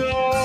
Oh.